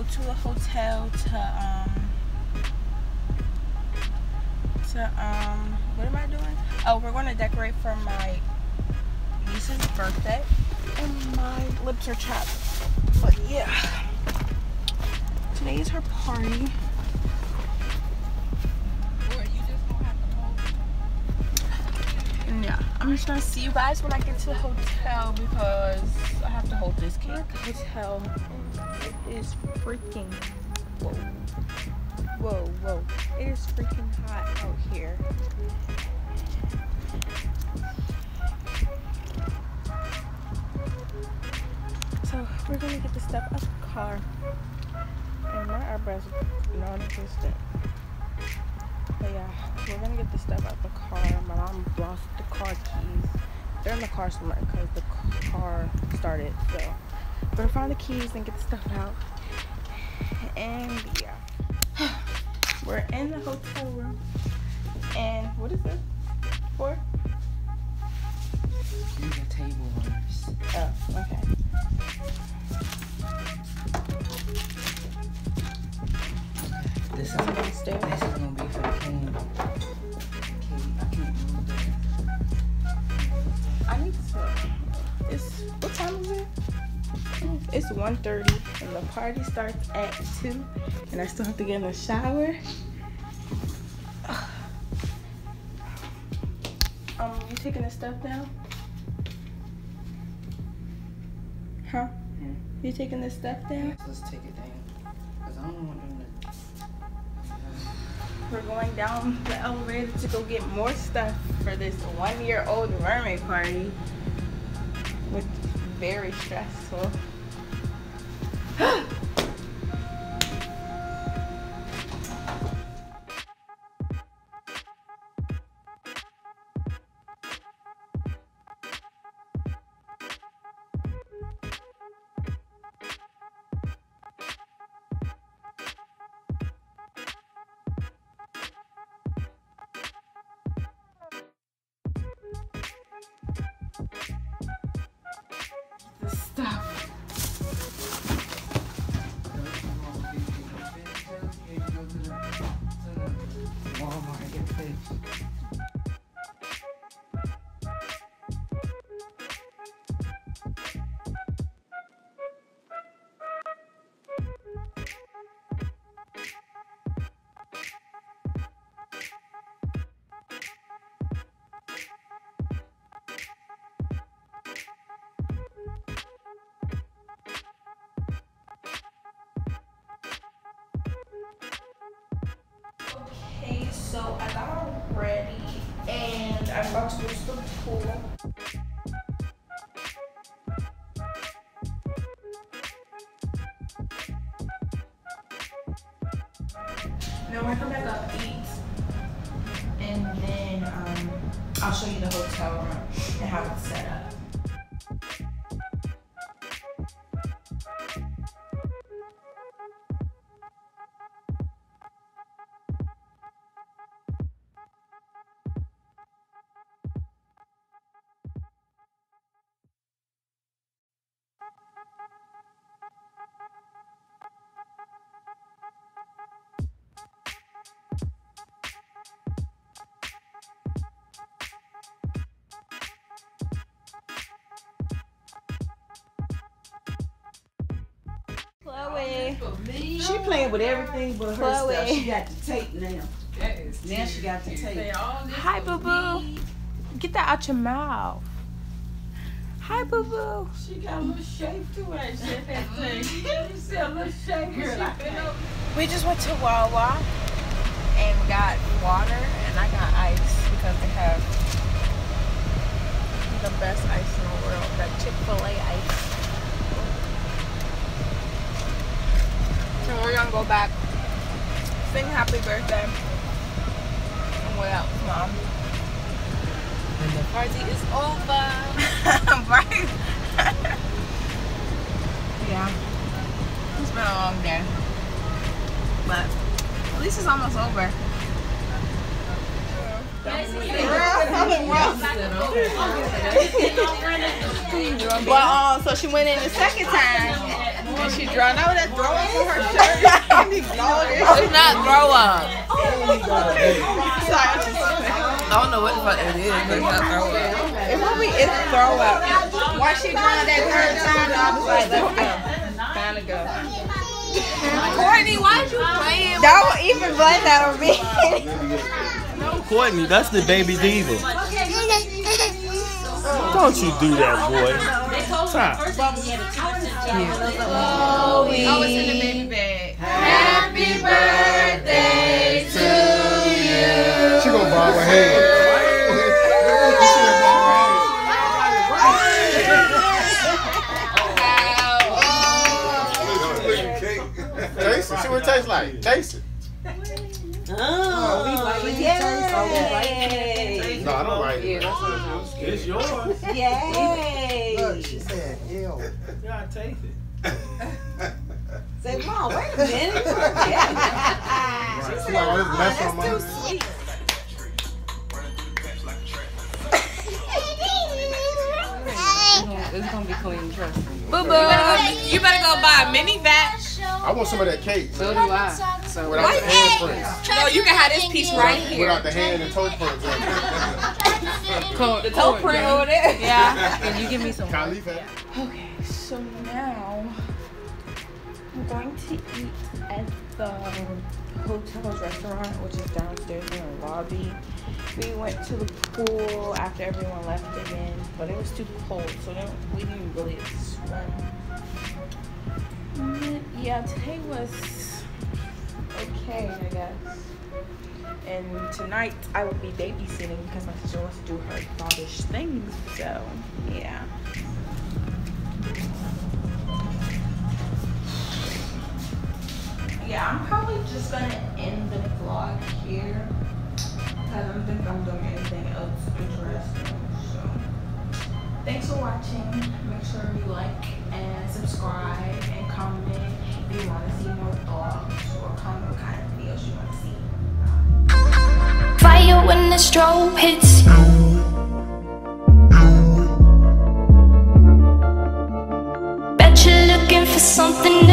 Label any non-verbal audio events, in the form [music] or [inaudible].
go to the hotel to um to um what am I doing? Oh, we're gonna decorate for my niece's birthday. And my lips are chapped. But yeah. Today is her party. And yeah, I'm just gonna see you guys when I get to the hotel because I have to hold this cake. The hotel is freaking whoa. Whoa, whoa. It is freaking hot out here. So we're gonna get the stuff out the car. And my eyebrows are non-existent. But yeah, we're gonna get the stuff out the car. My mom lost the car keys. They're in the car somewhere because the car started. So we're gonna find the keys and get the stuff out. And yeah. [sighs] We're in the hotel room. And what is this for? These are table orders. Oh, okay. It's 1.30 and the party starts at 2 and I still have to get in the shower. [sighs] Um, you taking the stuff down? Huh? Hmm. You taking this stuff down? Let's take it down. Cause I don't want them to. We're going down the elevator to go get more stuff for this one year old mermaid party. Is very stressful. [gasps] [gasps] [gasps] Walmart and get so I got all ready and I'm about to go to the pool. When I come back up, eat, and then um, I'll show you the hotel room and how it's set up. Kloey. She playing with everything but her Kloey. stuff. She got the tape now. Now she got the tape. Hi, boo boo. Get that out your mouth. Hi, boo boo. She got a little shape to her. She said [laughs] that thing. She said a little shape. Girl, I can't. We just went to Wawa and got water, and I got ice because they have the best ice in the world, that Chick Fil A ice. So we're gonna go back, sing happy birthday, and what else, mom? And the party is over. [laughs] right? yeah. It's been a long day. But at least it's almost over. [laughs] But um, so she went in the second time, And she drawn out that throw up in her shirt. [laughs] It's not throw up. Oh, I'm I don't know what the fuck it is, but it's not throw up. It probably is throw up. Why she drawing that third time? I was like, let's go. Time to go. Kortney, why you playing? Don't even blame that on me. Kortney, that's the baby diva. Don't you do that, boy. Stop. Oh, it's in the baby bag. Happy birthday to you. She gonna bob her head. Taste it. See what it tastes like. Taste it. Oh, we like it. No, I don't like it. It's yours. Yay. Look, she said, ew. You gotta taste it. [laughs] Say, Mom, wait a minute. [laughs] She said, all this mess on my It's gonna be clean, trust me. Boo boo. You better go buy a mini vat. I want some of that cake. So do I. So Without the handprints. No, you can have this piece right here. Without the hand and toe prints. the toe print over there. Yeah. [laughs] Can you give me some? Can I leave that? Okay, so now I'm going to eat at the hotel's restaurant, which is downstairs in the lobby. We went to the pool after everyone left again, but it was too cold, so then we didn't really swim. Mm, yeah, today was I guess. And tonight I will be babysitting because my sister wants to do her doggish things. So, yeah. Yeah, I'm probably just gonna end the vlog here. because I don't think I'm doing anything else interesting. So, thanks for watching. Make sure you like and subscribe and comment if you want to see more vlogs strobe hits. you. Bet you're looking for something